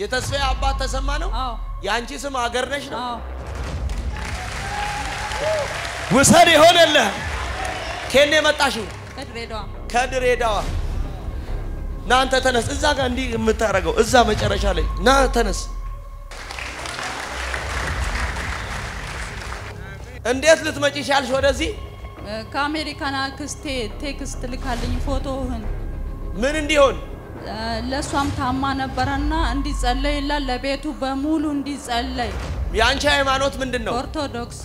የተስፋዬ አባት ተሰማ ነው። የአንቺ ስም አገር ነሽ ነው። ውሰድ ይሆንልህ። ከየት ነው የመጣሽው ከድሬዳዋ ከድሬዳዋ ና አንተ ተነስ። እዛ ጋር እንዲህ የምታደርገው እዛ መጨረሻ ላይ ና ተነስ። እንዴት ልትመጪ ቻልሽ ወደዚህ? ከአሜሪካን አክስቴ text ልካልኝ ፎቶህን ምን እንዲሆን ለእሷም ታማ ነበረና እንዲጸለይላት ለቤቱ በሙሉ እንዲጸለይ የአንቺ ሃይማኖት ምንድን ነው? ኦርቶዶክስ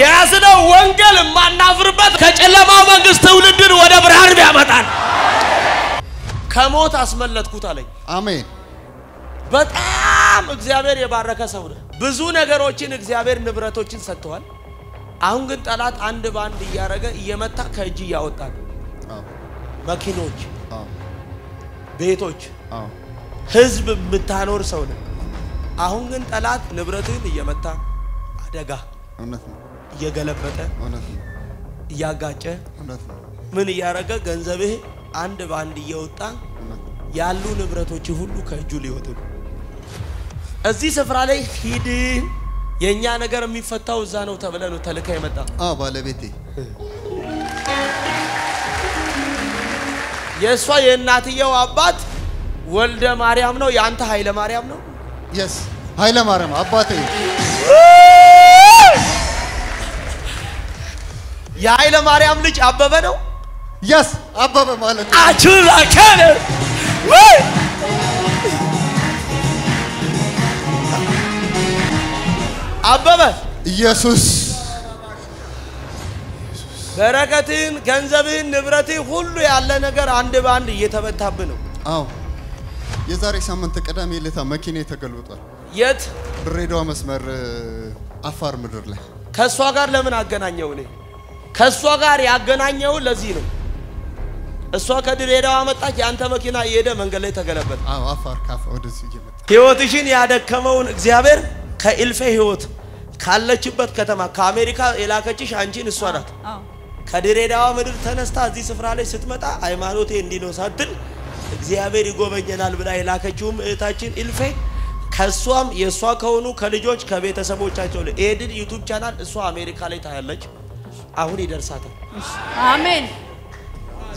የያዝነው ወንጌል የማናፍርበት ከጨለማው መንግስት ትውልድን ወደ ብርሃን ያመጣል። ከሞት አስመለጥኩት አለኝ። አሜን በጣም እግዚአብሔር የባረከ ሰው ነህ። ብዙ ነገሮችን እግዚአብሔር ንብረቶችን ሰጥተዋል። አሁን ግን ጠላት አንድ በአንድ እያደረገ እየመታ ከእጅ እያወጣ ነው። መኪኖች፣ ቤቶች፣ ህዝብ የምታኖር ሰው ነህ። አሁን ግን ጠላት ንብረትህን እየመታ አደጋ ነው። እየገለበጠ ነው። እያጋጨ ነው። ምን እያደረገ ገንዘብህ አንድ በአንድ እየወጣ ነው። ያሉ ንብረቶች ሁሉ ከእጁ ሊወጡ ነው። እዚህ ስፍራ ላይ ሂድ፣ የእኛ ነገር የሚፈታው እዛ ነው ተብለ ነው ተልካ የመጣ አዎ ባለቤቴ። የእሷ የእናትየው አባት ወልደ ማርያም ነው፣ የአንተ ኃይለ ማርያም ነው። የስ ኃይለ ማርያም አባቴ። የኃይለ ማርያም ልጅ አበበ ነው። የስ አበበ ማለት ነው። አችላከለ አበበ ኢየሱስ በረከትህን፣ ገንዘብህን፣ ንብረትህን ሁሉ ያለ ነገር አንድ በአንድ እየተመታብህ ነው። አዎ የዛሬ ሳምንት ቅዳሜ ዕለት መኪና ተገልብጧል የት ድሬዳዋ መስመር አፋር ምድር ላይ ከእሷ ጋር ለምን አገናኘው? እኔ ከእሷ ጋር ያገናኘው ለዚህ ነው። እሷ ከድሬዳዋ መጣች፣ የአንተ መኪና እየሄደ መንገድ ላይ ተገለበጠ። አዎ አፋር ካፋ ወደዚህ እየመጣ ህይወትሽን ያደከመውን እግዚአብሔር ከኢልፌ ህይወት ካለችበት ከተማ ከአሜሪካ የላከችሽ አንቺን እሷ ናት። ከድሬዳዋ ምድር ተነስታ እዚህ ስፍራ ላይ ስትመጣ ሃይማኖቴ እንዲህ ነው ሳትል እግዚአብሔር ይጎበኘናል ብላ የላከችውም እህታችን ኢልፌ ከእሷም የእሷ ከሆኑ ከልጆች ከቤተሰቦቻቸው ላይ ኤድን YouTube channel እሷ አሜሪካ ላይ ታያለች። አሁን ይደርሳታል። አሜን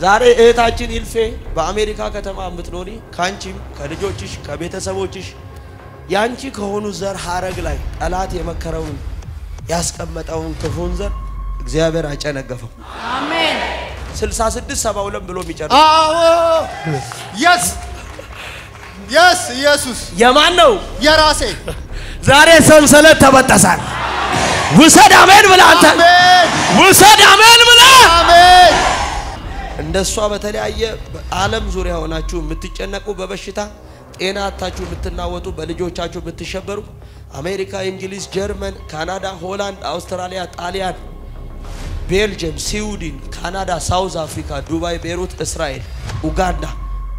ዛሬ እህታችን ኢልፌ በአሜሪካ ከተማ የምትኖሪ ከአንቺም ከልጆችሽ ከቤተሰቦችሽ ያንቺ ከሆኑ ዘር ሀረግ ላይ ጠላት የመከረውን ያስቀመጠውን ክፉን ዘር እግዚአብሔር አጨነገፈው። አሜን። 66 72 ብሎ የሚጨርስ አዎ! Yes! Yes! ኢየሱስ! የማን ነው? የራሴ! ዛሬ ሰንሰለት ተበጠሳል። ውሰድ አሜን ብለህ አንተ! አሜን! ውሰድ አሜን ብለህ! አሜን! እንደሷ በተለያየ በዓለም ዙሪያ ሆናችሁ የምትጨነቁ በበሽታ ጤና አጥታችሁ የምትናወጡ በልጆቻችሁ የምትሸበሩ አሜሪካ፣ እንግሊዝ፣ ጀርመን፣ ካናዳ፣ ሆላንድ፣ አውስትራሊያ፣ ጣሊያን፣ ቤልጅየም፣ ስዊድን፣ ካናዳ፣ ሳውዝ አፍሪካ፣ ዱባይ፣ ቤሩት፣ እስራኤል፣ ኡጋንዳ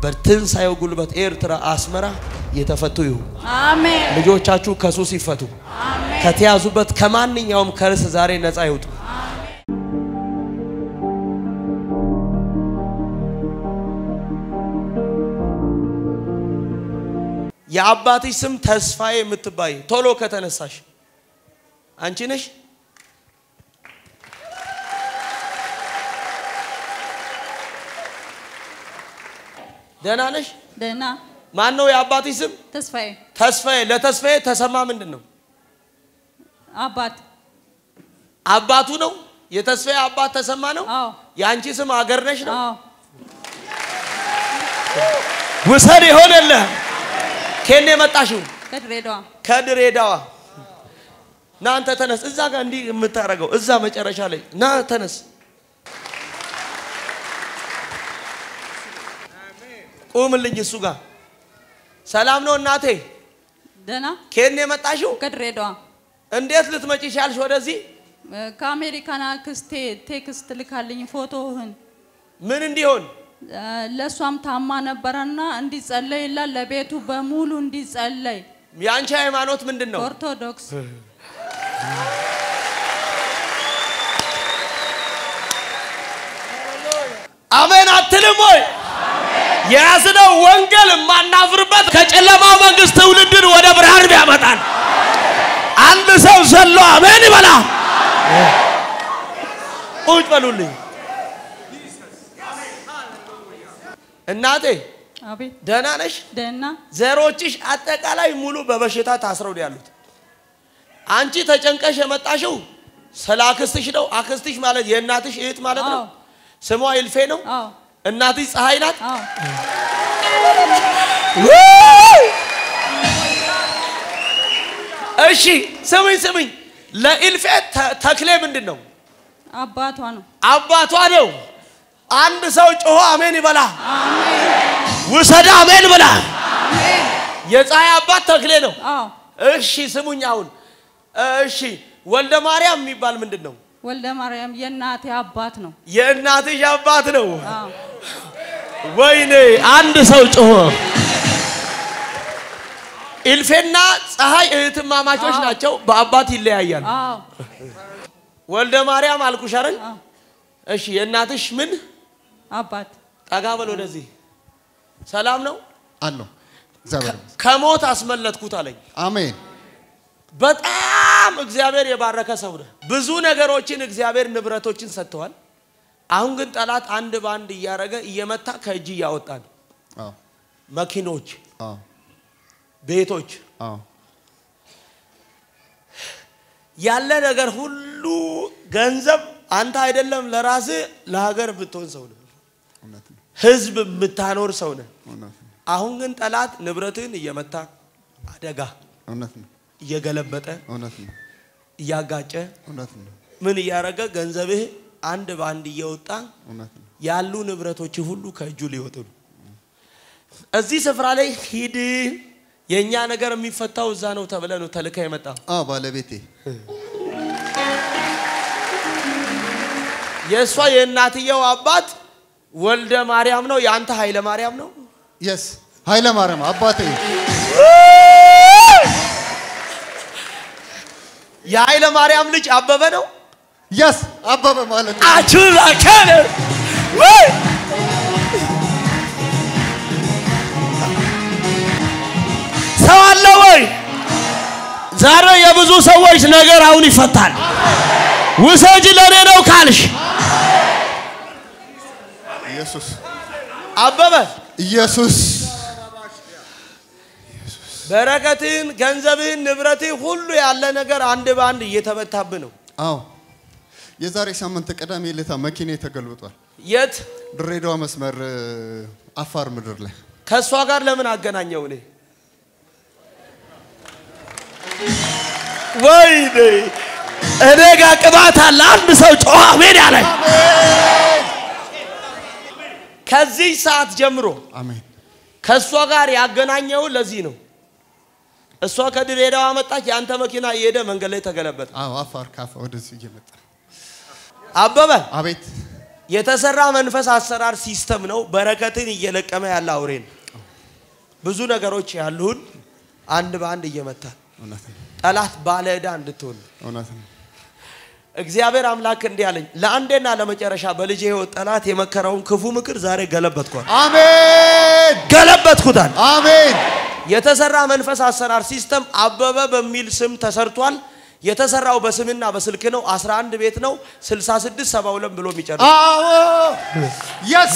በትንሣኤው ጉልበት ኤርትራ፣ አስመራ የተፈቱ ይሁን። አሜን ልጆቻችሁ ከሱስ ይፈቱ። ከተያዙበት ከማንኛውም ከእስር ዛሬ ነፃ ይውጡ። የአባትሽ ስም ተስፋዬ የምትባይ ቶሎ ከተነሳሽ አንቺ ነሽ። ደህና ነሽ? ደህና ማን ነው የአባትሽ ስም? ተስፋዬ ተስፋዬ። ለተስፋዬ ተሰማ ምንድን ነው? አባት አባቱ ነው። የተስፋዬ አባት ተሰማ ነው። የአንቺ ስም አገር ነሽ ነው። ውሰድ ይሆንልህ። ከየት ነው የመጣሽው? ከድሬዳዋ። ከድሬዳዋ። ና አንተ ተነስ። እዛ ጋር እንዲህ የምታደርገው እዛ መጨረሻ ላይ ና ተነስ። ቁምልኝ እሱ ጋር። ሰላም ነው እናቴ። ደህና። ከየት ነው የመጣሽው? ከድሬዳዋ። እንዴት ልትመጪ ቻልሽ ወደዚህ? እ፣ ከአሜሪካን አክስቴ text ልካልኝ ፎቶህን። ምን እንዲሆን ለእሷም ታማ ነበረና እንዲጸለይላት ለቤቱ በሙሉ እንዲጸለይ የአንቺ ሃይማኖት ምንድን ነው? ኦርቶዶክስ አሜን አትልም ወይ? የያዝነው ወንጌል የማናፍርበት ከጨለማው መንግስት ትውልድን ወደ ብርሃን ያመጣል። አንድ ሰው ዘሎ አሜን ይበላ። ቁጭ በሉልኝ። እናቴ ደህና ነሽ? ደህና ዘሮችሽ አጠቃላይ ሙሉ በበሽታ ታስረው ነው ያሉት። አንቺ ተጨንቀሽ የመጣሽው ስለ አክስትሽ ነው። አክስትሽ ማለት የእናትሽ እህት ማለት ነው። ስሟ ይልፌ ነው። እናትሽ ፀሐይ ናት። እሺ ስምኝ ስምኝ፣ ለኢልፌ ተክሌ ምንድን ነው? አባቷ ነው አባቷ ነው። አንድ ሰው ጮሆ አሜን ይበላ። ውሰዳ አሜን ብላ። አሜን የፀሐይ አባት ተክሌ ነው። እሺ ስሙኝ አሁን እሺ ወልደ ማርያም የሚባል ምንድን ነው? ወልደ ማርያም የእናቴ አባት ነው የእናትሽ አባት ነው። ወይኔ አንድ ሰው ጮሆ ኢልፌና ፀሐይ እህትማማቾች ናቸው። በአባት ይለያያል። ወልደ ማርያም አልኩሽ አይደል? እሺ የእናትሽ ምን? አባት ጠጋ በል ወደዚህ። ሰላም ነው። አለው እግዚአብሔር ከሞት አስመለጥኩት አለኝ። አሜን በጣም እግዚአብሔር የባረከ ሰው ነህ። ብዙ ነገሮችን እግዚአብሔር ንብረቶችን ሰጥተዋል። አሁን ግን ጠላት አንድ በአንድ እያደረገ እየመታ ከእጅ እያወጣ ነው። መኪኖች፣ ቤቶች፣ ያለ ነገር ሁሉ ገንዘብ አንተ አይደለም ለራስህ ለሀገር ብትሆን ሰው ነህ። ህዝብ የምታኖር ሰው ነህ። አሁን ግን ጠላት ንብረትህን እየመታ አደጋ እየገለበጠ እያጋጨ ምን እያደረገ ገንዘብህ አንድ በአንድ እየወጣ ያሉ ንብረቶች ሁሉ ከእጁ ሊወጡ ነው። እዚህ ስፍራ ላይ ሂድ፣ የእኛ ነገር የሚፈታው እዛ ነው ተብለ ነው ተልከ የመጣ ባለቤቴ። የእሷ የእናትየው አባት ወልደ ማርያም ነው፣ የአንተ ኃይለ ማርያም ነው። የስ ኃይለ ማርያም አባቴ የኃይለ ማርያም ልጅ አበበ ነው። የስ አበበ ማለት ነው አችላከለ ሰው አለ ወይ? ዛሬ የብዙ ሰዎች ነገር አሁን ይፈታል። ውሰጅ ለኔ ነው ካልሽ ኢየሱስ አበበ ኢየሱስ በረከትህን፣ ገንዘብህን፣ ንብረትህን ሁሉ ያለ ነገር አንድ በአንድ እየተመታብህ ነው። አዎ የዛሬ ሳምንት ቅዳሜ ዕለት መኪና ተገልብጧል የት ድሬዳዋ መስመር አፋር ምድር ላይ ከእሷ ጋር ለምን አገናኘው? እኔ ወይኔ እኔ ጋር ቅባት አለ። አንድ ሰው ጮኸ አሜን ያለኝ ከዚህ ሰዓት ጀምሮ አሜን ከእሷ ጋር ያገናኘው ለዚህ ነው። እሷ ከድሬዳዋ መጣች፣ የአንተ መኪና እየሄደ መንገድ ላይ ተገለበጠ። አዎ አፋር ካፋ ወደዚህ እየመጣ አበበ አቤት የተሰራ መንፈስ አሰራር system ነው። በረከትን እየለቀመ ያለ አውሬ ነው። ብዙ ነገሮች ያሉን አንድ በአንድ እየመታ ጠላት ባለ ዕዳ እንድትሆን እውነት ነው እግዚአብሔር አምላክ እንዲህ አለኝ፣ ለአንዴና ለመጨረሻ በልጄ ሕይወት ጠላት የመከረውን ክፉ ምክር ዛሬ ገለበጥኩታል። አሜን ገለበጥኩታል። አሜን የተሰራ መንፈስ አሰራር system አበበ በሚል ስም ተሰርቷል። የተሰራው በስምና በስልክ ነው። 11 ቤት ነው። 66 72 ብሎ የሚጨርስ አዎ yes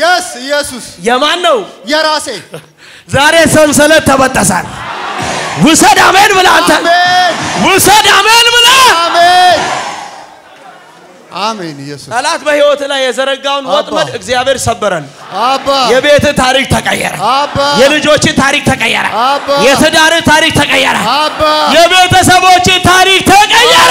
yes ኢየሱስ የማን ነው? የራሴ ዛሬ ሰንሰለት ተበጠሳል። ውሰድ አሜን ብላ አንተ ውሰድ አሜን ብላ አሜን ኢየሱስ ጠላት በህይወት ላይ የዘረጋውን ወጥመድ እግዚአብሔር ሰበረል። አባ የቤት ታሪክ ተቀየረ። አባ የልጆች ታሪክ ተቀየረ። አባ የትዳር ታሪክ ተቀየረ። አባ የቤተሰቦች ታሪክ ተቀየረ።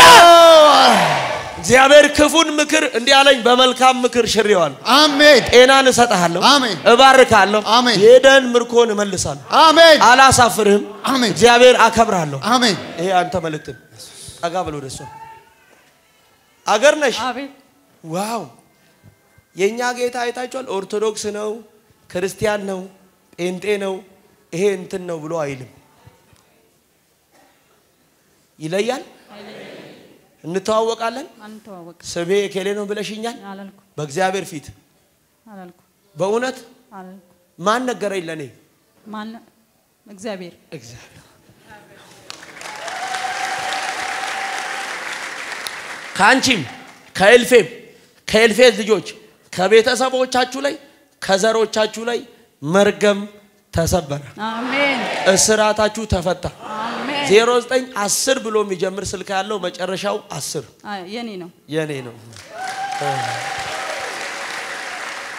እግዚአብሔር ክፉን ምክር እንዲህ አለኝ፣ በመልካም ምክር ሽሬዋል። አሜን ጤናን እሰጥሃለሁ፣ አሜን እባርካለሁ፣ አሜን። የደን ምርኮን እመልሳለሁ፣ አሜን አላሳፍርህም፣ አሜን እግዚአብሔር አከብርሃለሁ። አሜን ይሄ አንተ መልእክት ጠጋ ብሎ ወደ እሷ አገር ነሽ። አቤት ዋው የእኛ ጌታ አይታችኋል። ኦርቶዶክስ ነው፣ ክርስቲያን ነው፣ ጴንጤ ነው፣ ይሄ እንትን ነው ብሎ አይልም። ይለያል። እንተዋወቃለን። ስሜ እኬሌ ነው ብለሽኛል። በእግዚአብሔር ፊት? በእውነት? ማን ነገረኝ? ማን? እግዚአብሔር። እግዚአብሔር። ከአንቺም ከኤልፌም ከኤልፌዝ ልጆች ከቤተሰቦቻችሁ ላይ ከዘሮቻችሁ ላይ መርገም ተሰበረ፣ አሜን። እስራታችሁ ተፈታ። አሜን። 09 10 ብሎ የሚጀምር ስልክ ያለው መጨረሻው 10 አይ፣ የኔ ነው። የኔ ነው።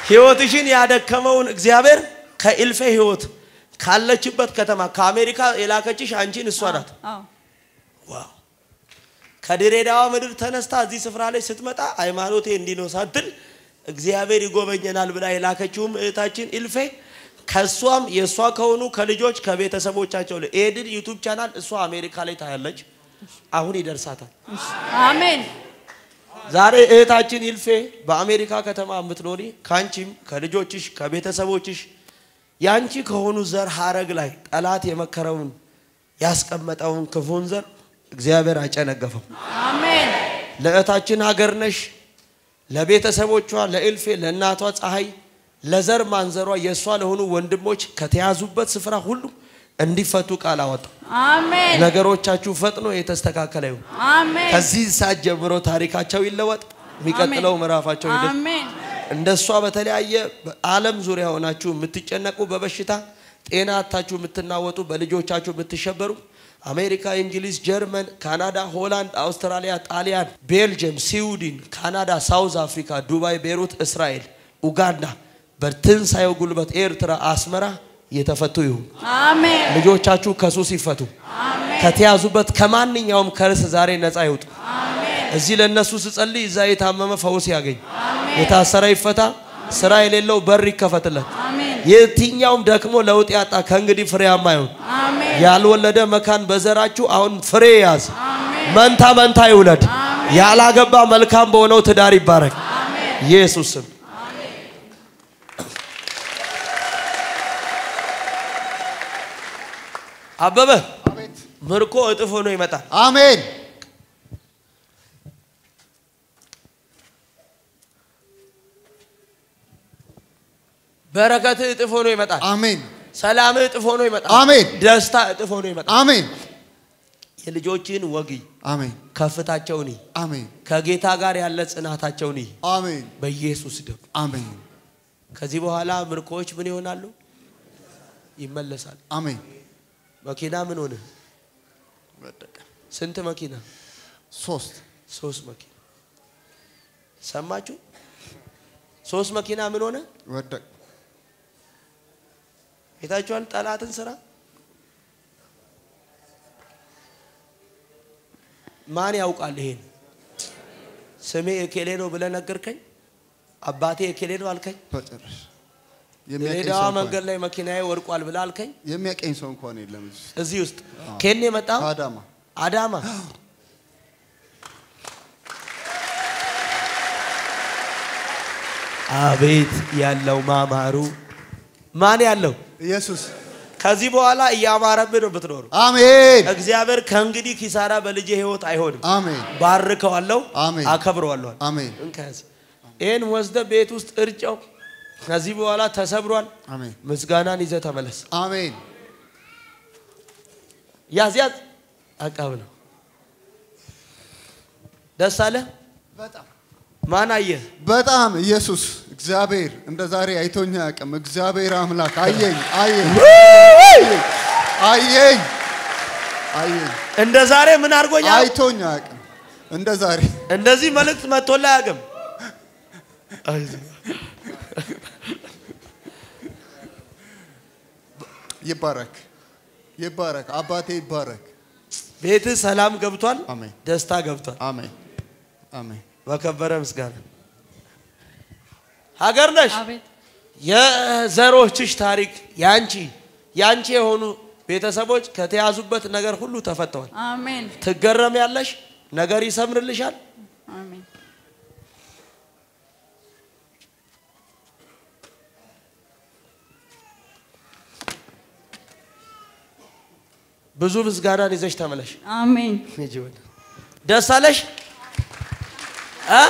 ህይወትሽን ያደከመውን እግዚአብሔር ከኢልፌ ህይወት ካለችበት ከተማ ከአሜሪካ የላከችሽ አንቺን እሷ ናት። ከድሬዳዋ ምድር ተነስታ እዚህ ስፍራ ላይ ስትመጣ ሃይማኖቴ እንዲህ ነው ሳትል እግዚአብሔር ይጎበኘናል ብላ የላከችውም እህታችን ኢልፌ ከእሷም የእሷ ከሆኑ ከልጆች ከቤተሰቦቻቸው ላይ ኤድን YouTube channel እሷ አሜሪካ ላይ ታያለች። አሁን ይደርሳታል። አሜን ዛሬ እህታችን ኢልፌ በአሜሪካ ከተማ የምትኖሪ ከአንቺም ከልጆችሽ ከቤተሰቦችሽ ያንቺ ከሆኑ ዘር ሀረግ ላይ ጠላት የመከረውን ያስቀመጠውን ክፉን ዘር እግዚአብሔር አጨነገፈው። አሜን ለእህታችን ሀገር ነሽ፣ ለቤተሰቦቿ፣ ለኢልፌ፣ ለእናቷ ፀሐይ፣ ለዘር ማንዘሯ የእሷ ለሆኑ ወንድሞች ከተያዙበት ስፍራ ሁሉ እንዲፈቱ ቃል አወጣ። አሜን ነገሮቻችሁ ፈጥኖ የተስተካከለ ይሁን። አሜን ከዚህ ሰዓት ጀምሮ ታሪካቸው ይለወጥ። የሚቀጥለው ምዕራፋቸው ይደርስ። አሜን እንደሷ በተለያየ በዓለም ዙሪያ ሆናችሁ የምትጨነቁ በበሽታ ጤና አጥታችሁ የምትናወጡ በልጆቻችሁ የምትሸበሩ አሜሪካ፣ እንግሊዝ፣ ጀርመን፣ ካናዳ፣ ሆላንድ፣ አውስትራሊያ፣ ጣሊያን፣ ቤልጅየም፣ ስዊድን፣ ካናዳ፣ South Africa፣ ዱባይ፣ ቤሩት፣ እስራኤል፣ ኡጋንዳ በትንሣኤው ጉልበት ኤርትራ፣ አስመራ የተፈቱ ይሁን። አሜን ልጆቻችሁ ከሱስ ይፈቱ። ከተያዙበት ከማንኛውም curse ዛሬ ነፃ ይውጡ። እዚህ ለእነሱ ስጸልይ እዛ የታመመ ፈውስ ያገኝ፣ የታሰረ ይፈታ፣ ስራ የሌለው በር ይከፈትለት። የትኛውም ደክሞ ለውጥ ያጣ ከእንግዲህ ፍሬያማ ይሁን። ያልወለደ መካን በዘራችሁ አሁን ፍሬ ያዝ። መንታ መንታ ይውለድ። ያላገባ መልካም በሆነው ትዳር ይባረክ። ኢየሱስ ስም አበበ ምርኮ እጥፍ ሆኖ ይመጣል። አሜን በረከት እጥፍ ሆኖ ይመጣል። አሜን ሰላም እጥፍ ሆኖ ይመጣል። አሜን። ደስታ እጥፍ ሆኖ ይመጣል። አሜን የልጆችን ወግይ አሜን ከፍታቸውን አሜን ከጌታ ጋር ያለ ጽናታቸውን አሜን በኢየሱስ ደም አሜን ከዚህ በኋላ ምርኮዎች ምን ይሆናሉ? ይመለሳል። አሜን መኪና ምን ሆነ? ወደቀ ስንት መኪና? ሶስት ሶስት መኪና። ሰማችሁ? ሶስት መኪና ምን ሆነ? ወደቀ አይታችኋል? ጠላትን ስራ ማን ያውቃል? ይሄን ስሜ እኬሌ ነው ብለህ ነገርከኝ። አባቴ እኬሌ ነው አልከኝ። በጭራሽ ድሬዳዋ መንገድ ላይ መኪናዬ ወድቋል ብለህ አልከኝ። የሚያቀኝ ሰው እንኳን የለም እዚህ ውስጥ። ኬን የመጣው ከአዳማ አዳማ አቤት ያለው ማማሩ ማን ያለው ኢየሱስ ከዚህ በኋላ እያማረብህ ነው ብትኖሩ። አሜን እግዚአብሔር ከእንግዲህ ኪሳራ በልጄ ህይወት አይሆንም። አሜን ባርከዋለሁ፣ አሜን። አከብረዋለሁ። አሜን እንከዝ ይህን ወስደ ቤት ውስጥ እርጨው። ከዚህ በኋላ ተሰብሯል። አሜን ምስጋናን ይዘህ ተመለስ። አሜን ያዝ ያዝ አቃብ ነው። ደስ አለ። በጣም ማን አየህ? በጣም ኢየሱስ እግዚአብሔር እንደ ዛሬ አይቶኝ አያውቅም። እግዚአብሔር አምላክ አየኝ አየኝ አየኝ አየኝ እንደ ዛሬ ምን አድርጎኛል? አይቶኝ አያውቅም። እንደ ዛሬ እንደዚህ መልእክት መጥቶላ አያውቅም። ይባረክ ይባረክ አባቴ ይባረክ። ቤትህ ሰላም ገብቷል፣ አሜን ደስታ ገብቷል። አሜን አሜን በከበረ ምስጋና ሀገር ነሽ። የዘሮችሽ ታሪክ ያንቺ ያንቺ የሆኑ ቤተሰቦች ከተያዙበት ነገር ሁሉ ተፈተዋል። አሜን ትገረም ያለሽ ነገር ይሰምርልሻል። አሜን ብዙ ምስጋናን ይዘሽ ተመለሽ። አሜን ደስ አለሽ እ?